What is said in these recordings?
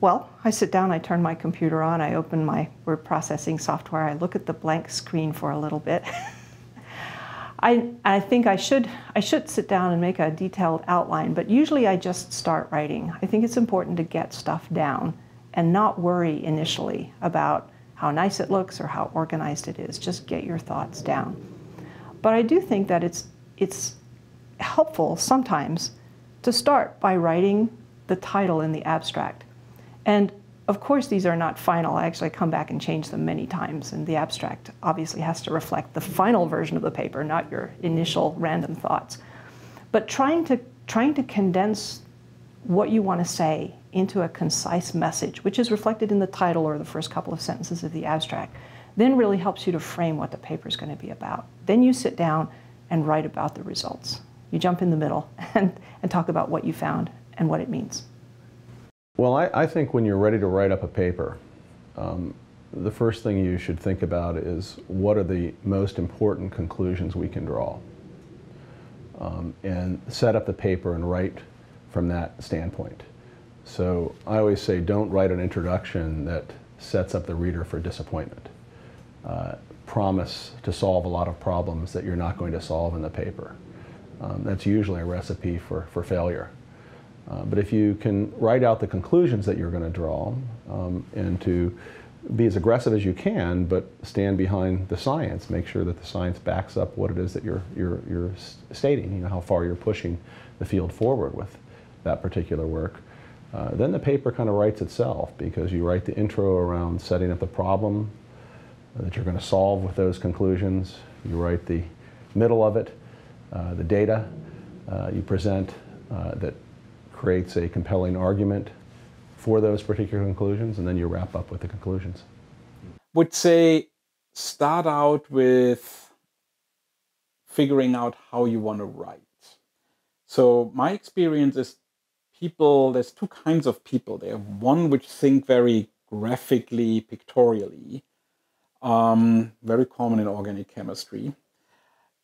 Well, I sit down, I turn my computer on, I open my word processing software, I look at the blank screen for a little bit. I, I think I should, I should sit down and make a detailed outline, but usually I just start writing. I think it's important to get stuff down and not worry initially about how nice it looks or how organized it is. Just get your thoughts down. But I do think that it's, it's helpful sometimes to start by writing the title in the abstract. And of course, these are not final. I actually come back and change them many times, and the abstract obviously has to reflect the final version of the paper, not your initial random thoughts. But trying to, trying to condense what you want to say into a concise message, which is reflected in the title or the first couple of sentences of the abstract, then really helps you to frame what the paper is going to be about. Then you sit down and write about the results. You jump in the middle and, and talk about what you found and what it means. Well, I, I think when you're ready to write up a paper, um, the first thing you should think about is what are the most important conclusions we can draw. Um, and set up the paper and write from that standpoint. So I always say don't write an introduction that sets up the reader for disappointment. Uh, promise to solve a lot of problems that you're not going to solve in the paper. Um, that's usually a recipe for, for failure. Uh, but if you can write out the conclusions that you're going to draw um, and to be as aggressive as you can, but stand behind the science, make sure that the science backs up what it is that you're, you're, you're stating, you know, how far you're pushing the field forward with that particular work. Uh, then the paper kind of writes itself because you write the intro around setting up the problem that you're going to solve with those conclusions. You write the middle of it, uh, the data uh, you present uh, that creates a compelling argument for those particular conclusions, and then you wrap up with the conclusions. Would say start out with figuring out how you want to write. So my experience is people, there's two kinds of people there. One which think very graphically, pictorially, um, very common in organic chemistry.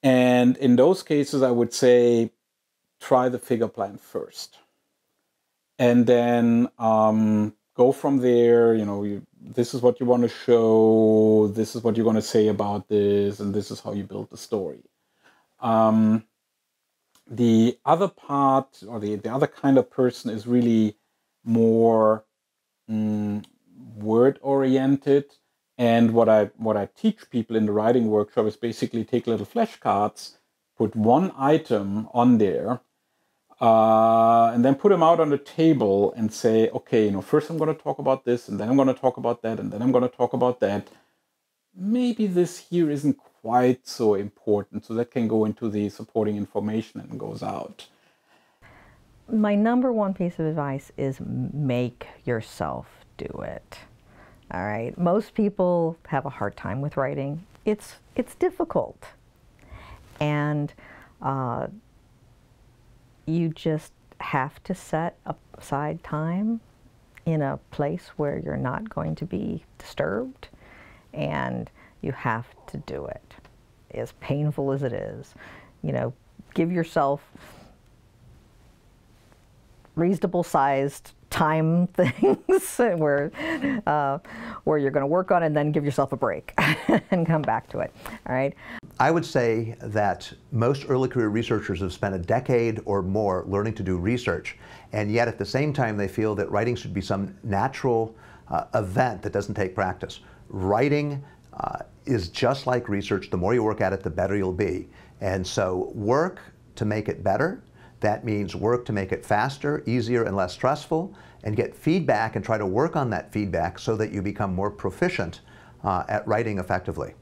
And in those cases, I would say try the figure plan first and then um, go from there. You know, you, this is what you want to show. This is what you're going to say about this, and this is how you build the story. Um, the other part, or the, the other kind of person, is really more mm, word oriented. And what I what I teach people in the writing workshop is basically take little flashcards, put one item on there, uh, and then put them out on the table and say, okay, you know, first I'm going to talk about this, and then I'm going to talk about that, and then I'm going to talk about that. Maybe this here isn't quite so important, so that can go into the supporting information and goes out. My number one piece of advice is make yourself do it. All right. Most people have a hard time with writing. It's it's difficult, and uh, you just have to set aside time in a place where you're not going to be disturbed and you have to do it as painful as it is. You know give yourself reasonable sized time things where uh, where you're going to work on it and then give yourself a break and come back to it all right I would say that most early career researchers have spent a decade or more learning to do research, and yet at the same time they feel that writing should be some natural uh, event that doesn't take practice. Writing uh, is just like research. The more you work at it, the better you'll be. And so work to make it better. That means work to make it faster, easier, and less stressful, and get feedback and try to work on that feedback so that you become more proficient uh, at writing effectively.